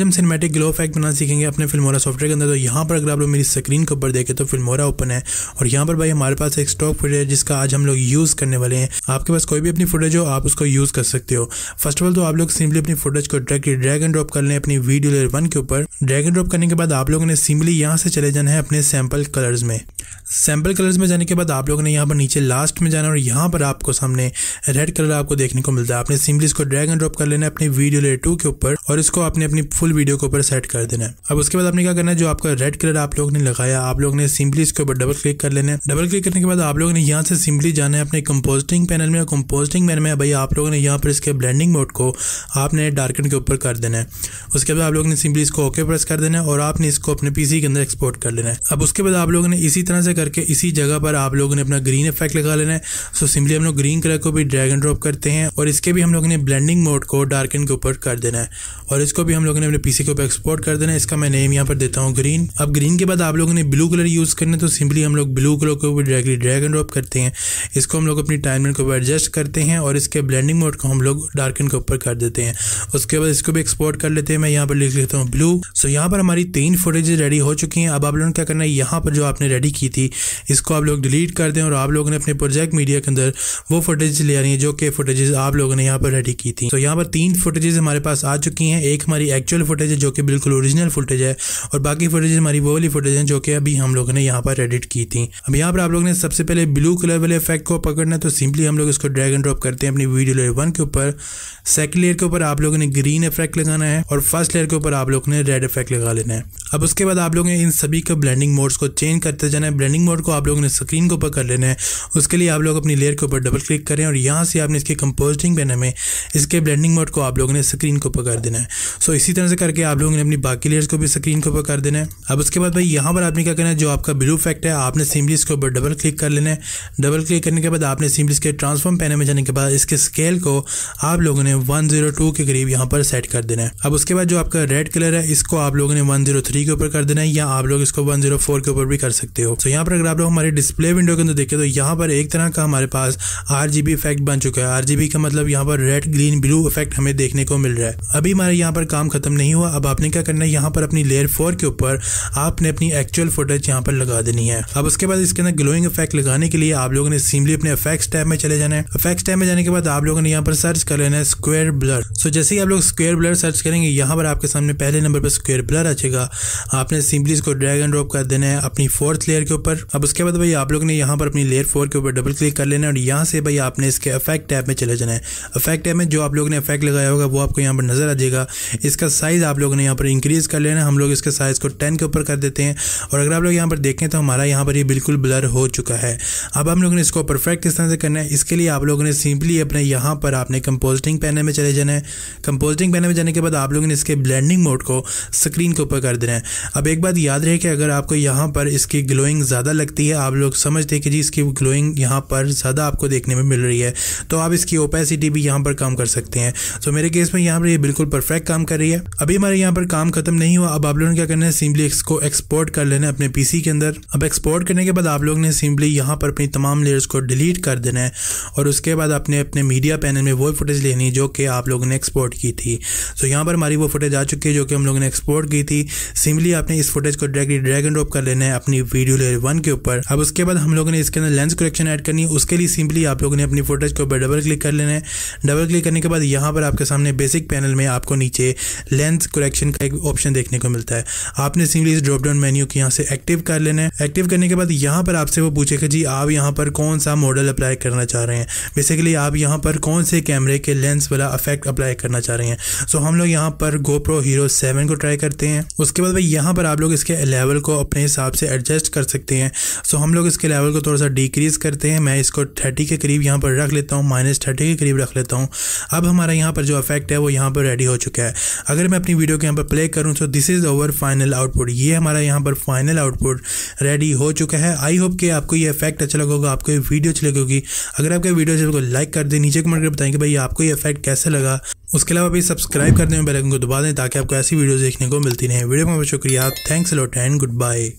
आज हम cinematic glow effect बना सीखेंगे अपने फिल्मोरा सॉफ्टवेयर के अंदर। तो यहाँ पर अगर आप लोग मेरी स्क्रीन के ऊपर देखें तो फिल्मोरा ओपन है। और यहाँ पर भाई हमारे पास एक स्टॉक फुटेज है, जिसका आज हम लोग यूज़ करने वाले हैं। आपके पास कोई भी अपनी फुटेज हो, आप उसको यूज़ कर सकते हो। फ़र्स्ट ऑफ़ ऑल तो आप लोग सिंपली अपनी फुटेज को डायरेक्टली ड्रैग एंड ड्रॉप कर लें अपनी वीडियो लेयर वन के ऊपर। ड्रैग एंड ड्रॉप करने के बाद आप लोगों ने सिंपली यहाँ से चले जाना है अपने सैंपल कलर्स में। सैंपल कलर्स में जाने के बाद आप लोगों ने यहाँ पर नीचे लास्ट में जाना और यहाँ पर आपको सामने रेड कलर आपको देखने को मिलता है। आपने सिंपली इसको ड्रैग एंड ड्रॉप कर लेना है अपनी वीडियो लेयर टू के ऊपर, और इसको आपने अपनी फुल वीडियो के ऊपर सेट कर देना है। अब उसके बाद आपने क्या करना है, जो आपका रेड कलर आप लोग ने लगाया, आप लोगों ने सिंपली इसके ऊपर डबल क्लिक कर लेना है। डबल क्लिक करने के बाद आप लोगों ने यहाँ से सिंपली जाना है अपने कंपोजिटिंग पैनल में कंपोजिटिंग पैनल में भाई आप लोगों ने यहाँ पर इसके ब्लेंडिंग मोड को आपने डार्कन के ऊपर कर देना है। उसके बाद आप लोगों ने सिंपली इसको ओके प्रेस कर देना है और आपने इसको अपने पीसी के अंदर एक्सपोर्ट कर लेना है। अब उसके बाद आप लोगों ने इसी तरह से करके इसी जगह पर आप लोगों ने अपना ग्रीन इफ़ेक्ट लगा लेना है। सो सिंपली हम लोग ग्रीन कलर को भी ड्रैग एंड ड्रॉप करते हैं और इसके भी हम लोगों ने ब्लेंडिंग मोड को डार्कन के ऊपर कर देना है। और इसको भी हम लोगों ने अपने पीसी के ऊपर एक्सपोर्ट कर देना, इसका मैं नेम यहाँ पर देता हूँ ग्रीन अब ग्रीन के बाद आप लोगों ने ब्लू कलर यूज़ करना है तो सिंपली हम लोग ब्लू कलर को भी डायरेक्टली ड्रैग एंड ड्रॉप करते हैं. इसको हम लोग अपनी टाइमलाइन के ऊपर एडजस्ट करते हैं और इसके ब्लेंडिंग मोड को हम लोग डार्कन के ऊपर कर देते हैं. उसके बाद इसको भी एक्सपोर्ट कर लेते हैं, मैं यहाँ पर लिख लेता हूँ ब्लू सो यहाँ पर हमारी तीन फोटेजेज रेडी हो चुकी हैं. अब आप लोगों ने क्या करना है, यहाँ पर जो आपने रेडी की थी, इसको आप लोग डिलीट कर दें और आप लोगों ने अपने प्रोजेक्ट मीडिया के अंदर वो फुटेज ले आ रही है, जो कि फुटेजेस आप लोगों ने यहाँ पर रेडी की थी. तो यहाँ पर तीन फुटेजेस हमारे पास आ चुकी हैं. एक हमारी एक्चुअल फुटेज है जो कि बिल्कुल ओरिजिनल फुटेज है और बाकी फुटेज हमारी वो वाली फुटेज है जो कि अभी हम लोगों ने यहाँ पर एडिट की थी। अब यहाँ पर आप लोगों ने सबसे पहले ब्लू कलर वाले इफ़ेक्ट को पकड़ना है तो सिंपली हम लोग इसको ड्रैग एंड ड्रॉप करते हैं अपनी वीडियो लेयर वन के ऊपर। सेकंड लेयर के ऊपर आप लोगों ने ग्रीन इफ़ेक्ट लगाना है और फ़र्स्ट लेयर के ऊपर आप लोगों ने रेड इफ़ेक्ट लगा लेना है। अब उसके बाद आप लोगों ने इन सभी का ब्लेंडिंग मोड्स को चेंज करते जाना है। ब्लेंडिंग मोड को आप लोगों ने स्क्रीन के ऊपर कर लेना है। उसके लिए आप लोग अपनी लेयर के ऊपर डबल क्लिक करें और यहाँ से आपने इसके कंपोजिटिंग पैनल में इसके ब्लेंडिंग मोड को आप लोगों ने स्क्रीन के ऊपर कर देना है। सो इसी तरह से करके आप लोगों ने अपनी बाकी लेयर्स को भी स्क्रीन के ऊपर कर देना है। अब उसके बाद भाई, यहाँ पर आपने क्या करना है? जो आपका ब्लू इफ़ेक्ट है, आपने सिंपली इसके ऊपर डबल क्लिक कर लेना है। डबल क्लिक करने के बाद आपने सिंपली इसके ट्रांसफॉर्म पैनल में जाने के बाद इसके स्केल को आप लोगों ने वन के करीब यहाँ पर सेट कर देना है। अब उसके बाद जो आपका रेड कलर है, इसको आप लोगों ने वन के ऊपर कर देना है या आप लोग इसको वन के ऊपर भी कर सकते हो। तो यहाँ पर अगर आप लोग हमारे डिस्प्ले विंडो के अंदर देखें तो यहाँ पर एक तरह का हमारे पास आर इफ़ेक्ट बन चुका है। आर का मतलब यहाँ पर रेड ग्रीन ब्लू इफ़ेक्ट हमें देखने को मिल रहा है। अभी हमारे यहाँ पर काम खत्म नहीं हुआ। अब आपने क्या करना है? यहाँ पर अपनी लेयर फोर के ऊपर आपने अपनी एक्चुअल फुटेज यहाँ पर लगा देनी है। अब उसके बाद इसके अंदर ग्लोइंग इफ़ेक्ट लगाने के लिए आप लोगों ने सिंपली अपने इफेक्ट्स टैब में चले जाना है। इफेक्ट्स टैब में जाने के बाद आप लोगों ने यहाँ पर सर्च कर लेना है स्क्वेयर ब्लर सो जैसे ही आप लोग स्क्वेयर ब्लर सर्च करेंगे, यहाँ पर आपके सामने पहले नंबर पर स्क्वेयर ब्लर आएगा आपने सिंपली इसको ड्रैग एंड ड्रॉप कर देना है अपनी फोर्थ लेयर के ऊपर। अब उसके बाद भाई आप लोग ने यहाँ पर अपनी लेयर फोर के ऊपर डबल क्लिक कर लेना है और यहाँ से भाई आपने इसके इफ़ेक्ट टैब में चले जाना है। इफ़ेक्ट टैब में जो आप लोगों ने इफ़ेक्ट लगाया होगा, वो आपको यहाँ पर नज़र आ जाएगा। इसका साइज़ आप लोगों ने यहाँ पर इंक्रीज कर लेना हम लोग इसके साइज़ को टेन के ऊपर कर देते हैं। और अगर आप लोग यहाँ पर देखें तो हमारा यहाँ पर ये बिल्कुल ब्लर हो चुका है। अब हम लोगों ने इसको परफेक्ट किस तरह से करना है। इसके लिए आप लोगों ने सिंपली अपने यहाँ पर आपने कंपोजिटिंग पैनल में चले जाना है। कंपोजिटिंग पैनल में जाने के बाद आप लोगों ने इसके ब्लेंडिंग मोड को स्क्रीन के ऊपर कर देना है। अब एक बात याद रहे कि अगर आपको यहाँ पर इसकी ग्लोइंग ज़्यादा लगती है, आप लोग समझते हैं कि जी इसकी ग्लोइंग यहाँ पर ज़्यादा आपको देखने में मिल रही है। तो आप इसकी ओपेसिटी भी यहाँ पर कम कर सकते हैं। तो मेरे केस में यहाँ पर ये बिल्कुल परफेक्ट काम कर रही है। अभी हमारे यहाँ पर काम खत्म नहीं हुआ, अब आप लोगों ने क्या करना है सिंपली इसको एक्सपोर्ट कर लेना है अपने पीसी के अंदर। अब एक्सपोर्ट करने के बाद आप लोग ने सिंपली यहाँ पर अपनी तमाम लेयर्स को डिलीट कर देना है और उसके बाद अपने अपने मीडिया पैनल में वो फुटेज लेनी जो कि आप लोगों ने एक्सपोर्ट की थी। तो यहाँ पर हमारी वो फुटेज आ चुकी है जो कि हम लोगों ने एक्सपोर्ट की थी। सिंपली आपने इस फुटेज को डायरेक्टली ड्रैग एंड ड्रॉप कर लेना है अपनी वीडियो लेयर वन के ऊपर। अब उसके बाद हम लोगों ने इसके अंदर लेंस करेक्शन ऐड करनी है। उसके लिए सिंपली आप लोगों ने अपनी फुटेज के ऊपर डबल क्लिक कर लेना है। डबल क्लिक करने के बाद यहाँ पर आपके सामने बेसिक पैनल में आपको नीचे लेंस करेक्शन का एक ऑप्शन देखने को मिलता है। आपने सिंपली इस ड्रॉप डाउन मेन्यू को यहाँ से एक्टिव कर लेना है। एक्टिव करने के बाद यहाँ पर आपसे वो पूछेगा, जी, आप यहाँ पर कौन सा मॉडल अप्लाई करना चाह रहे हैं? बेसिकली आप यहाँ पर कौन से कैमरे के लेंस वाला इफ़ेक्ट अप्लाई करना चाह रहे हैं। सो हम लोग यहाँ पर गोप्रो हीरो सेवन को ट्राई करते हैं। उसके बाद भाई, यहाँ पर आप लोग इसके लेवल को अपने हिसाब से एडजस्ट कर सकते हैं। सो हम लोग इसके लेवल को थोड़ा सा डिक्रीज करते हैं। मैं इसको थर्टी के करीब यहाँ पर रख लेता हूँ माइनस थर्टी के करीब रख लेता हूँ। अब हमारा यहाँ पर जो इफ़ेक्ट है, वो यहाँ पर रेडी हो चुका है। अगर मैं अपनी वीडियो को यहाँ पर प्ले करूँ तो this is over final output ये हमारा यहाँ पर फाइनल आउटपुट रेडी हो चुका है। आई होप कि आपको ये इफ़ेक्ट अच्छा लगा होगा, आपको ये वीडियो अच्छी लगेगी अगर आपको वीडियो अच्छी लगे लाइक कर दें, नीचे कमेंट कर बताएँ कि भाई आपको ये इफ़ेक्ट कैसे लगा। उसके अलावा भी सब्सक्राइब कर दें बेलाइकन को दबा दें, ताकि आपको ऐसी वीडियो देखने को मिलती रहे। वीडियो में शुक्रिया। Thanks lot and good bye